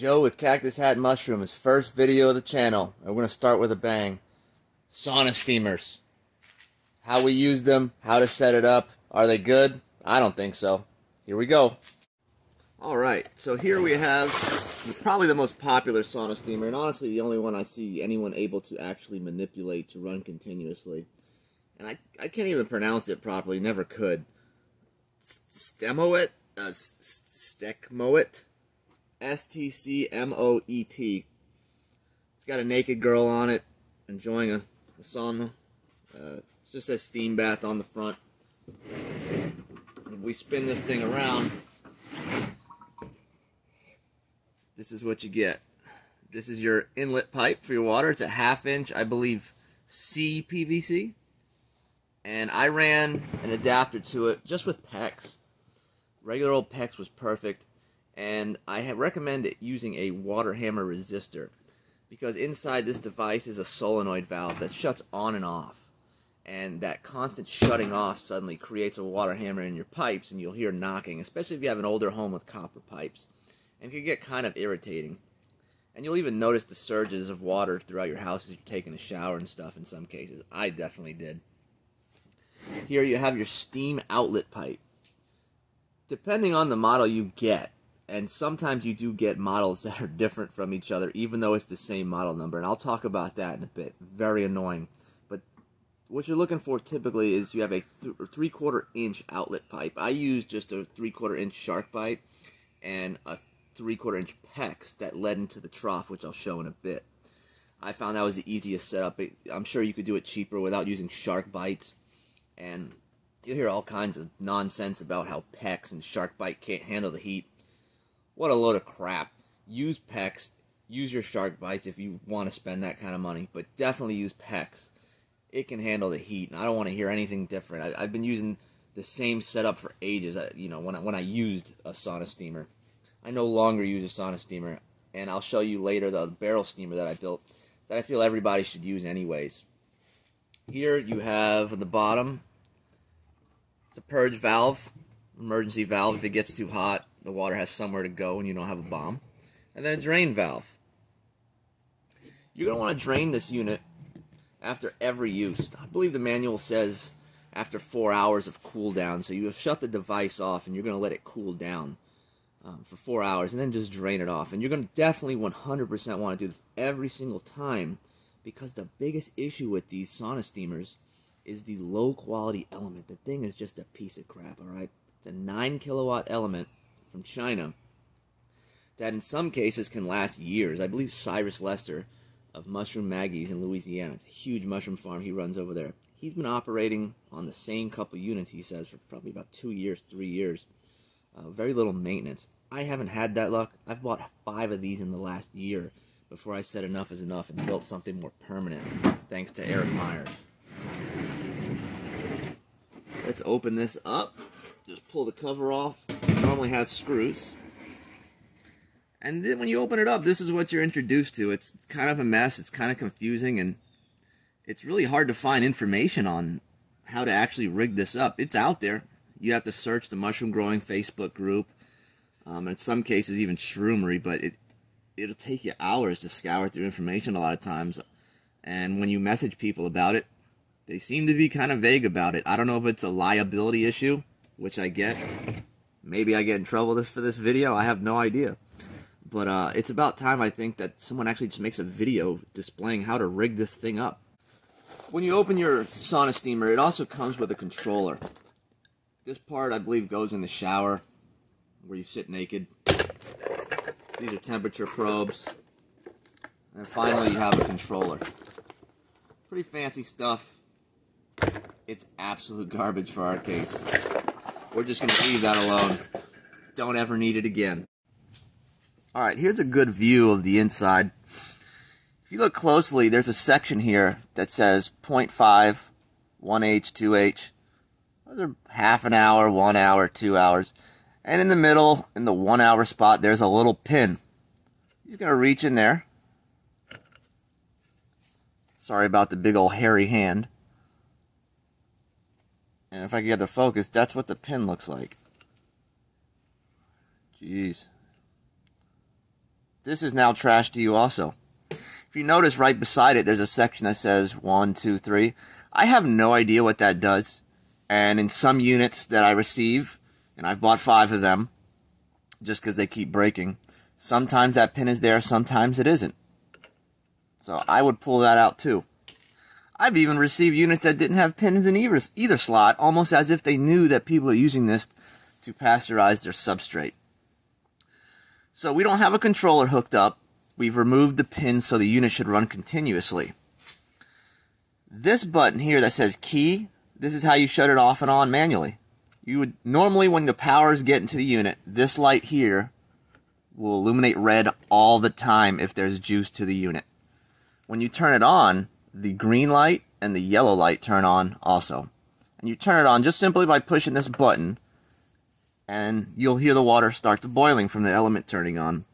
Joe with Cactus Hat Mushrooms, first video of the channel. And we're going to start with a bang. Sauna steamers. How we use them, how to set it up. Are they good? I don't think so. Here we go. Alright, so here we have probably the most popular sauna steamer, and honestly the only one I see anyone able to actually manipulate to run continuously. And I, I can't even pronounce it properly, never could. Stemoet? Uh, Stecmoet? S T C M O E T. It's got a naked girl on it, enjoying a, a sauna. Uh, it just says steam bath on the front. If we spin this thing around, this is what you get. This is your inlet pipe for your water. It's a half inch, I believe, C PVC. And I ran an adapter to it just with PEX. Regular old PEX was perfect and I recommend using a water hammer resistor because inside this device is a solenoid valve that shuts on and off. And that constant shutting off suddenly creates a water hammer in your pipes and you'll hear knocking especially if you have an older home with copper pipes. And it can get kind of irritating. And you'll even notice the surges of water throughout your house as you're taking a shower and stuff in some cases. I definitely did. Here you have your steam outlet pipe. Depending on the model you get and sometimes you do get models that are different from each other, even though it's the same model number. And I'll talk about that in a bit. Very annoying. But what you're looking for typically is you have a th three quarter inch outlet pipe. I use just a three quarter inch shark bite and a three quarter inch PEX that led into the trough, which I'll show in a bit. I found that was the easiest setup. I'm sure you could do it cheaper without using shark bites. And you hear all kinds of nonsense about how PEX and shark bite can't handle the heat. What a load of crap. Use PEX. Use your shark bites if you want to spend that kind of money, but definitely use PEX. It can handle the heat, and I don't want to hear anything different. I, have been using the same setup for ages. I, you know, when I, when I used a sauna steamer, I no longer use a sauna steamer, and I'll show you later the barrel steamer that I built that I feel everybody should use anyways. Here you have at the bottom, it's a purge valve, emergency valve if it gets too hot the water has somewhere to go and you don't have a bomb. And then a drain valve. You're going to want to drain this unit after every use. I believe the manual says after four hours of cool down. So you have shut the device off and you're going to let it cool down um, for four hours and then just drain it off. And you're going to definitely 100% want to do this every single time because the biggest issue with these sauna steamers is the low quality element. The thing is just a piece of crap, alright? It's a 9 kilowatt element from China that in some cases can last years. I believe Cyrus Lester of Mushroom Maggie's in Louisiana. It's a huge mushroom farm he runs over there. He's been operating on the same couple units, he says, for probably about two years, three years. Uh, very little maintenance. I haven't had that luck. I've bought five of these in the last year before I said enough is enough and built something more permanent, thanks to Eric Myers. Let's open this up. Just pull the cover off normally has screws. And then when you open it up, this is what you're introduced to. It's kind of a mess. It's kind of confusing, and it's really hard to find information on how to actually rig this up. It's out there. You have to search the mushroom growing Facebook group. Um, in some cases, even Shroomery, but it it'll take you hours to scour through information a lot of times. And when you message people about it, they seem to be kind of vague about it. I don't know if it's a liability issue, which I get, Maybe I get in trouble this for this video. I have no idea. But uh, it's about time, I think, that someone actually just makes a video displaying how to rig this thing up. When you open your sauna steamer, it also comes with a controller. This part, I believe, goes in the shower, where you sit naked. These are temperature probes. And finally, you have a controller. Pretty fancy stuff. It's absolute garbage for our case. We're just going to leave that alone. Don't ever need it again. Alright, here's a good view of the inside. If you look closely, there's a section here that says 0.5, 1H, 2H. Those are half an hour, one hour, two hours. And in the middle, in the one hour spot, there's a little pin. He's going to reach in there. Sorry about the big old hairy hand. And if I can get the focus, that's what the pin looks like. Jeez. this is now trash to you also. If you notice right beside it, there's a section that says one, two, three. I have no idea what that does. And in some units that I receive, and I've bought five of them, just because they keep breaking, sometimes that pin is there, sometimes it isn't. So I would pull that out too. I've even received units that didn't have pins in either, either slot, almost as if they knew that people are using this to pasteurize their substrate. So we don't have a controller hooked up. We've removed the pins so the unit should run continuously. This button here that says key, this is how you shut it off and on manually. You would normally when the power is getting to the unit, this light here will illuminate red all the time if there's juice to the unit. When you turn it on, the green light and the yellow light turn on also. And you turn it on just simply by pushing this button and you'll hear the water start to boiling from the element turning on.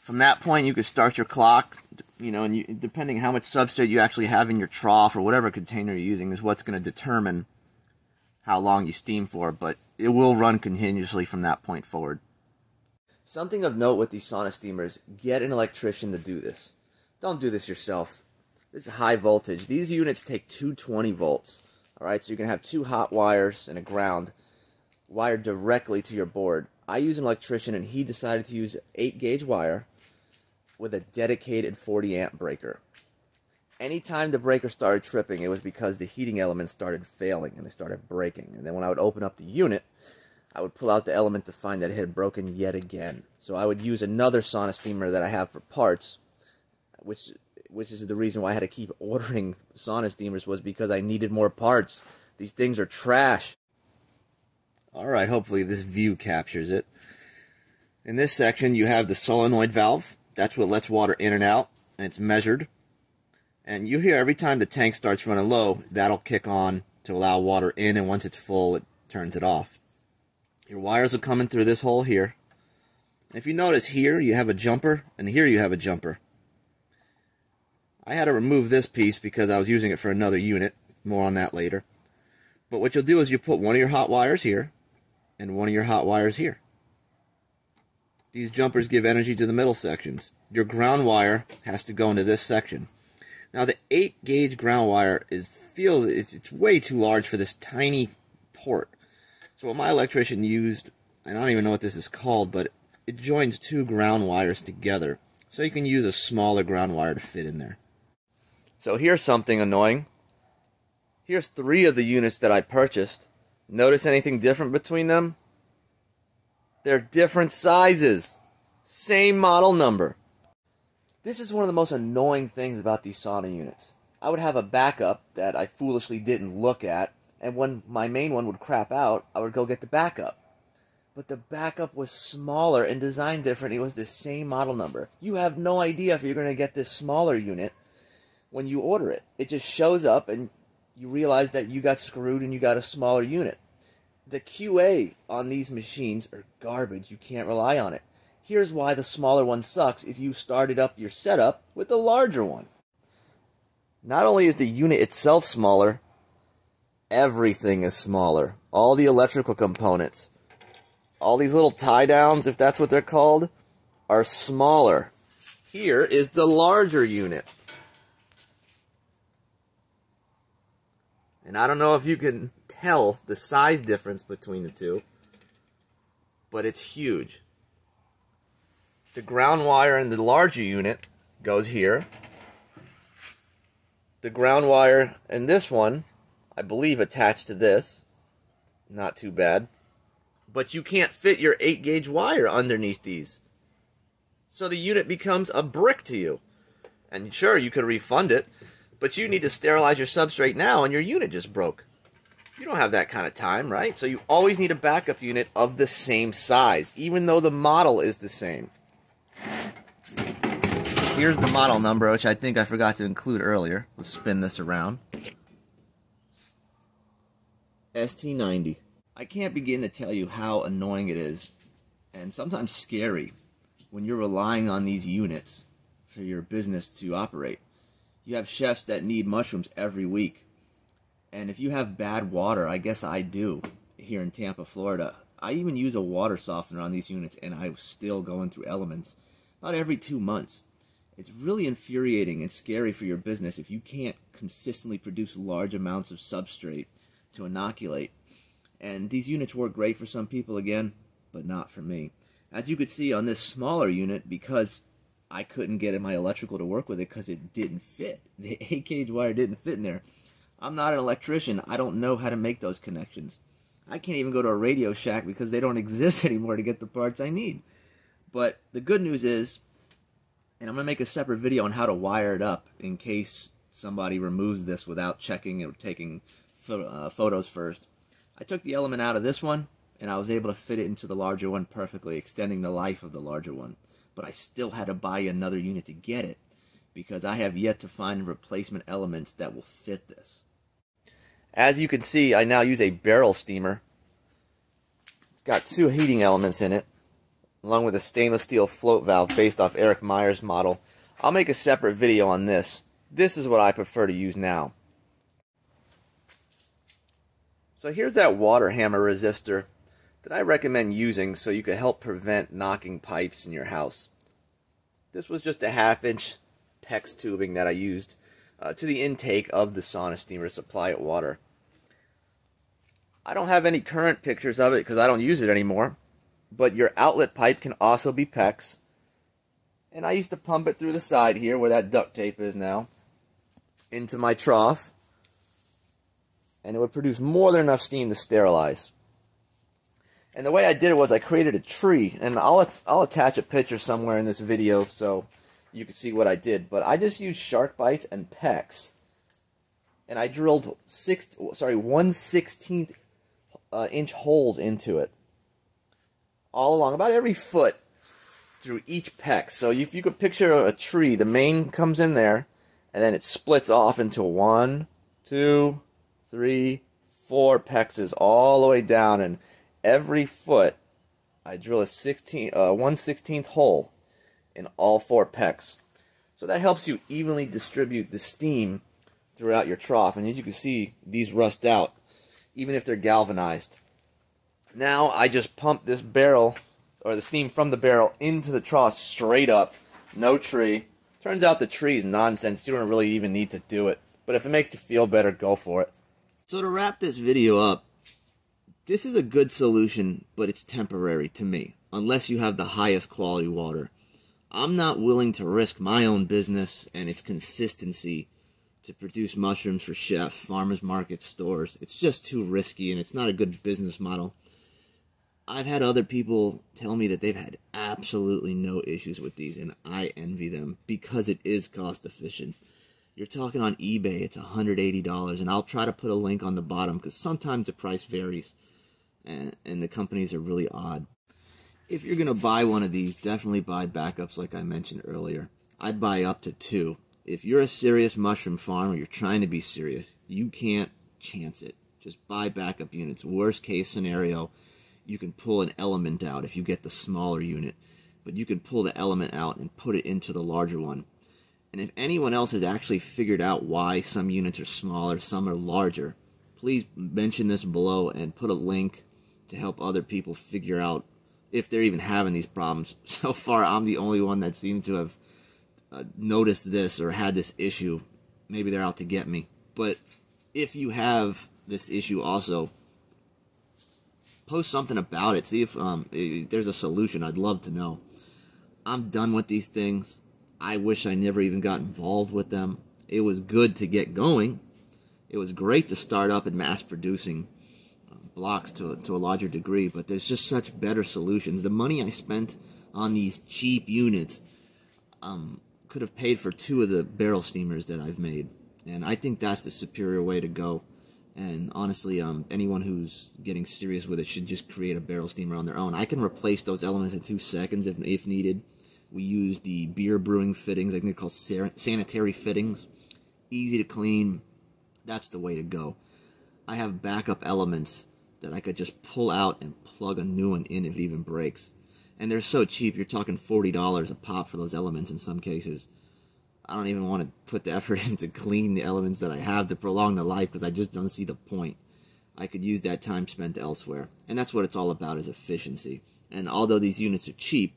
From that point, you can start your clock, you know, and you, depending how much substrate you actually have in your trough or whatever container you're using is what's going to determine how long you steam for, but it will run continuously from that point forward. Something of note with these sauna steamers, get an electrician to do this. Don't do this yourself. This is high voltage. These units take 220 volts. Alright, so you can have two hot wires and a ground wired directly to your board. I use an electrician and he decided to use 8 gauge wire with a dedicated 40 amp breaker. Anytime the breaker started tripping, it was because the heating element started failing and they started breaking. And then when I would open up the unit, I would pull out the element to find that it had broken yet again. So I would use another sauna steamer that I have for parts, which which is the reason why I had to keep ordering sauna steamers was because I needed more parts. These things are trash. Alright, hopefully this view captures it. In this section you have the solenoid valve. That's what lets water in and out, and it's measured. And you hear every time the tank starts running low, that'll kick on to allow water in, and once it's full, it turns it off. Your wires are coming through this hole here. If you notice here, you have a jumper, and here you have a jumper. I had to remove this piece because I was using it for another unit. More on that later. But what you'll do is you put one of your hot wires here and one of your hot wires here. These jumpers give energy to the middle sections. Your ground wire has to go into this section. Now the 8 gauge ground wire is feels it's, it's way too large for this tiny port. So what my electrician used, I don't even know what this is called, but it joins two ground wires together. So you can use a smaller ground wire to fit in there. So here's something annoying. Here's three of the units that I purchased. Notice anything different between them? They're different sizes. Same model number. This is one of the most annoying things about these sauna units. I would have a backup that I foolishly didn't look at, and when my main one would crap out, I would go get the backup. But the backup was smaller and designed different. It was the same model number. You have no idea if you're going to get this smaller unit when you order it. It just shows up and you realize that you got screwed and you got a smaller unit. The QA on these machines are garbage. You can't rely on it. Here's why the smaller one sucks if you started up your setup with the larger one. Not only is the unit itself smaller, everything is smaller. All the electrical components, all these little tie downs, if that's what they're called, are smaller. Here is the larger unit. And I don't know if you can tell the size difference between the two, but it's huge. The ground wire in the larger unit goes here. The ground wire in this one, I believe attached to this. Not too bad. But you can't fit your 8 gauge wire underneath these. So the unit becomes a brick to you. And sure, you could refund it, but you need to sterilize your substrate now and your unit just broke. You don't have that kind of time, right? So you always need a backup unit of the same size, even though the model is the same. Here's the model number, which I think I forgot to include earlier. Let's spin this around. ST90. I can't begin to tell you how annoying it is, and sometimes scary, when you're relying on these units for your business to operate you have chefs that need mushrooms every week. And if you have bad water, I guess I do here in Tampa, Florida. I even use a water softener on these units and I was still going through elements. about every two months. It's really infuriating and scary for your business if you can't consistently produce large amounts of substrate to inoculate. And these units work great for some people again, but not for me. As you could see on this smaller unit, because I couldn't get in my electrical to work with it because it didn't fit. The 8 gauge wire didn't fit in there. I'm not an electrician. I don't know how to make those connections. I can't even go to a Radio Shack because they don't exist anymore to get the parts I need. But the good news is, and I'm going to make a separate video on how to wire it up in case somebody removes this without checking or taking uh, photos first. I took the element out of this one, and I was able to fit it into the larger one perfectly, extending the life of the larger one. But I still had to buy another unit to get it, because I have yet to find replacement elements that will fit this. As you can see, I now use a barrel steamer. It's got two heating elements in it, along with a stainless steel float valve based off Eric Meyer's model. I'll make a separate video on this. This is what I prefer to use now. So here's that water hammer resistor that I recommend using so you can help prevent knocking pipes in your house. This was just a half inch PEX tubing that I used uh, to the intake of the sauna steamer to supply it water. I don't have any current pictures of it because I don't use it anymore. But your outlet pipe can also be PEX. And I used to pump it through the side here where that duct tape is now into my trough. And it would produce more than enough steam to sterilize. And the way I did it was I created a tree. And I'll, I'll attach a picture somewhere in this video so you can see what I did. But I just used shark bites and PEX. And I drilled six, sorry, one sixteenth uh, inch holes into it. All along, about every foot through each PEX. So if you could picture a tree, the main comes in there, and then it splits off into one, two, three, four PEXs all the way down, and every foot I drill a 16, uh, 1 16th hole in all four PEX. So that helps you evenly distribute the steam throughout your trough. And as you can see, these rust out even if they're galvanized. Now I just pump this barrel, or the steam from the barrel, into the trough straight up. No tree. Turns out the tree is nonsense. You don't really even need to do it. But if it makes you feel better, go for it. So to wrap this video up, this is a good solution, but it's temporary to me, unless you have the highest quality water. I'm not willing to risk my own business and its consistency to produce mushrooms for chefs, farmers markets, stores. It's just too risky and it's not a good business model. I've had other people tell me that they've had absolutely no issues with these, and I envy them because it is cost efficient. You're talking on eBay, it's $180, and I'll try to put a link on the bottom because sometimes the price varies and, and the companies are really odd. If you're going to buy one of these, definitely buy backups like I mentioned earlier. I'd buy up to two if you're a serious mushroom farmer, you're trying to be serious, you can't chance it. Just buy backup units. Worst case scenario, you can pull an element out if you get the smaller unit, but you can pull the element out and put it into the larger one. And if anyone else has actually figured out why some units are smaller, some are larger, please mention this below and put a link to help other people figure out if they're even having these problems. So far, I'm the only one that seems to have uh, noticed this or had this issue, maybe they're out to get me. But if you have this issue also, post something about it. See if um, there's a solution. I'd love to know. I'm done with these things. I wish I never even got involved with them. It was good to get going. It was great to start up and mass producing blocks to, to a larger degree, but there's just such better solutions. The money I spent on these cheap units um, could have paid for two of the barrel steamers that I've made. And I think that's the superior way to go. And honestly, um, anyone who's getting serious with it should just create a barrel steamer on their own. I can replace those elements in two seconds if, if needed. We use the beer brewing fittings. I think they're called sanitary fittings. Easy to clean. That's the way to go. I have backup elements that I could just pull out and plug a new one in if it even breaks and they're so cheap. You're talking forty dollars a pop for those elements in some cases. I don't even want to put the effort into clean the elements that I have to prolong the life because I just don't see the point. I could use that time spent elsewhere, and that's what it's all about is efficiency. And although these units are cheap,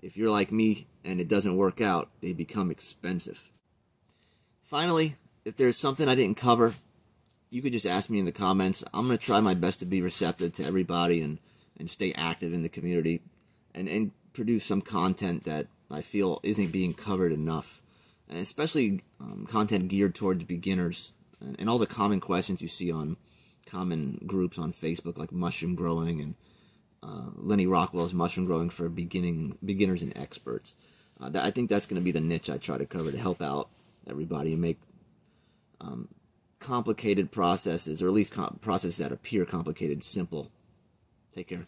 if you're like me and it doesn't work out, they become expensive. Finally, if there's something I didn't cover, you could just ask me in the comments. I'm going to try my best to be receptive to everybody and, and stay active in the community and, and produce some content that I feel isn't being covered enough. And especially um, content geared towards beginners and, and all the common questions you see on common groups on Facebook like mushroom growing and uh, Lenny Rockwell's mushroom growing for beginning beginners and experts. Uh, that, I think that's going to be the niche I try to cover to help out everybody and make um, complicated processes, or at least processes that appear complicated, simple. Take care.